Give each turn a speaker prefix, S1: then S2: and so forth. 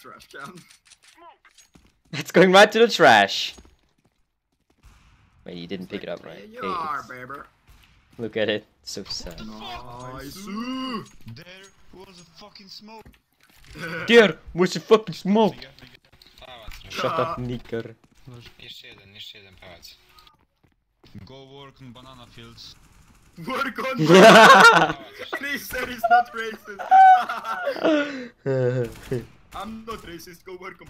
S1: Trash can.
S2: It's going right to the trash. Wait, you didn't pick it up right.
S1: You
S2: Hey,
S1: are, baby.
S2: look at it. So sad.
S1: Nice.
S3: There was a fucking smoke.
S2: There was a fucking smoke. Shut up, Nicker.
S4: Jeszcze jeden, jeszcze jeden pałac.
S3: Go work on banana fields.
S1: Work on
S4: Pałac jeszcze.
S1: Please say he's not racist. I'm not racist. Go work on